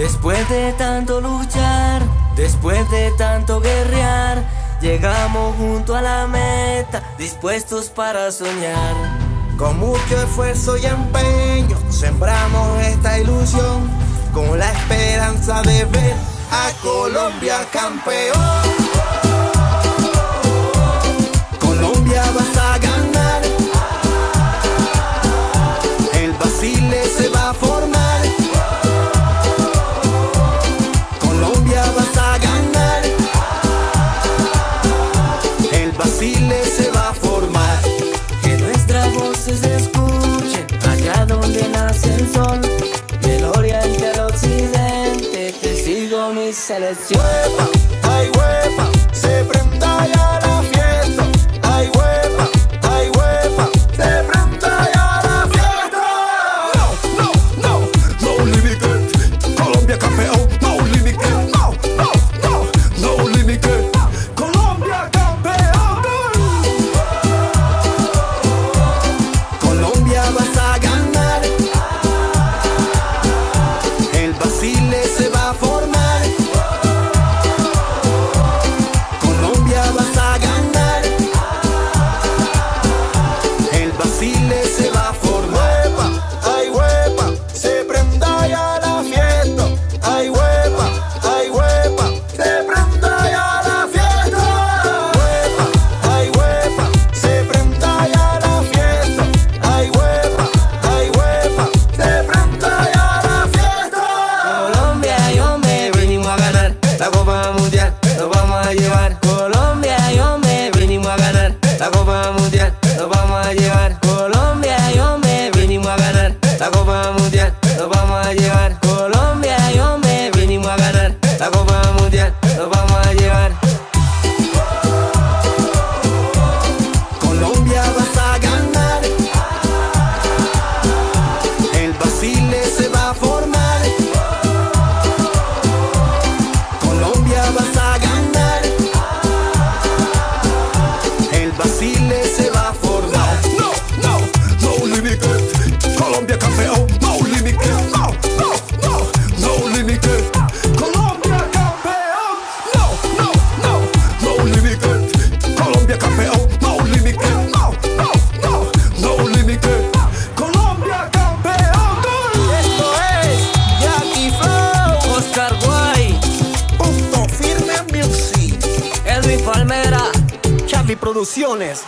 Después de tanto luchar, después de tanto guerrear, llegamos junto a la meta, dispuestos para soñar. Con mucho esfuerzo y empeño, sembramos esta ilusión, con la esperanza de ver a Colombia campeón. Se va a formar. Que nuestras voces se escuchen allá donde nace el sol. Del oriente al occidente, te sigo mi selección. Ay huepa, se prenda ya limit. Colombia campeón, no limit. No, no, no, no limit. Colombia campeón, no, no, no, no limit. Colombia campeón, no limit. No, no, no, no limit. Colombia campeón. Esto es Jackie Flow, Oscar Guay, Punto Firme Music, Edwin Palmera, Charlie Producciones.